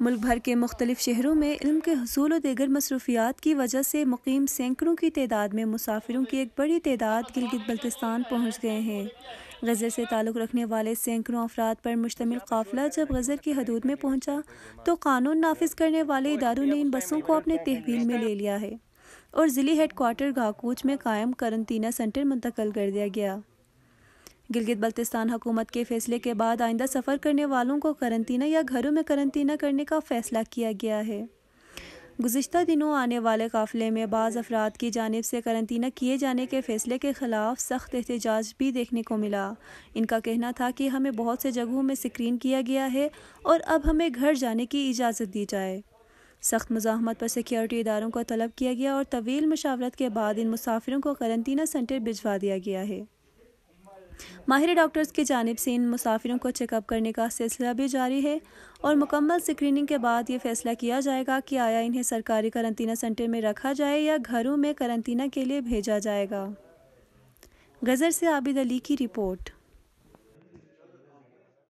ملک بھر کے مختلف شہروں میں علم کے حصول و دیگر مصروفیات کی وجہ سے مقیم سینکڑوں کی تعداد میں مسافروں کی ایک بڑی تعداد گلگت بلتستان پہنچ گئے ہیں۔ غزر سے تعلق رکھنے والے سینکڑوں افراد پر مشتمل قافلہ جب غزر کی حدود میں پہنچا تو قانون نافذ کرنے والے اداروں نے ان بسوں کو اپنے تحویل میں لے لیا ہے اور ضلعی ہیڈ کوارٹر گاکوچ میں قائم کرنطینہ سینٹر منتقل کر دیا گیا۔ گلگت بلتستان حکومت کے فیصلے کے بعد آئندہ سفر کرنے والوں کو کرنطینہ یا گھروں میں کرنطینہ کرنے کا فیصلہ کیا گیا ہے۔ گزشتہ دنوں آنے والے قافلے میں بعض افراد کی جانب سے کرنطینہ کیے جانے کے فیصلے کے خلاف سخت احتجاج بھی دیکھنے کو ملا۔ ان کا کہنا تھا کہ ہمیں بہت سے جگہوں میں سکرین کیا گیا ہے اور اب ہمیں گھر جانے کی اجازت دی جائے۔ سخت مزاحمت پر سیکیورٹی اداروں کو طلب کیا گیا اور طویل مشاورت کے بعد ان مسافروں کو کرنطینہ سینٹر بھجوا دیا گیا ہے۔ ماہر ڈاکٹرز کی جانب سے ان مسافروں کو چیک اپ کرنے کا سلسلہ بھی جاری ہے اور مکمل سکریننگ کے بعد یہ فیصلہ کیا جائے گا کہ آیا انہیں سرکاری کرنطینہ سینٹر میں رکھا جائے یا گھروں میں کرنطینہ کے لیے بھیجا جائے گا۔ غزر سے عابد علی کی رپورٹ۔